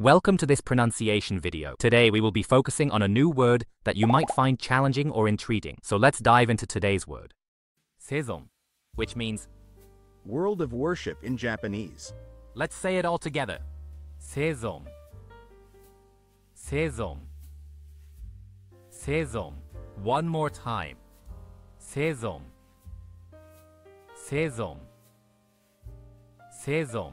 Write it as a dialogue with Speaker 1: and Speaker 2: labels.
Speaker 1: Welcome to this pronunciation video. Today we will be focusing on a new word that you might find challenging or intriguing. So let's dive into today's word. Seson, which means,
Speaker 2: World of worship in Japanese.
Speaker 1: let's say it all together. Seson. Seson. Seson. One more time. Seson. Seson. Seson.